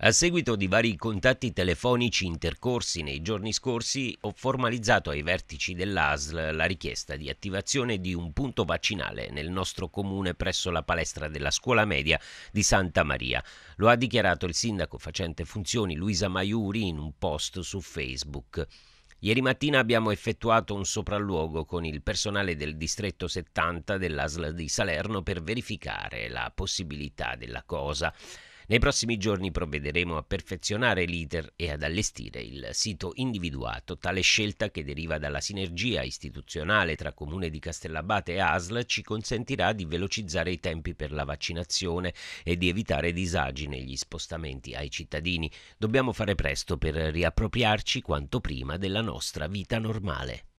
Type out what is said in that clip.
A seguito di vari contatti telefonici intercorsi nei giorni scorsi, ho formalizzato ai vertici dell'ASL la richiesta di attivazione di un punto vaccinale nel nostro comune presso la palestra della scuola media di Santa Maria. Lo ha dichiarato il sindaco facente funzioni Luisa Maiuri in un post su Facebook. Ieri mattina abbiamo effettuato un sopralluogo con il personale del distretto 70 dell'ASL di Salerno per verificare la possibilità della cosa. Nei prossimi giorni provvederemo a perfezionare l'iter e ad allestire il sito individuato. Tale scelta, che deriva dalla sinergia istituzionale tra Comune di Castellabate e ASL, ci consentirà di velocizzare i tempi per la vaccinazione e di evitare disagi negli spostamenti ai cittadini. Dobbiamo fare presto per riappropriarci quanto prima della nostra vita normale.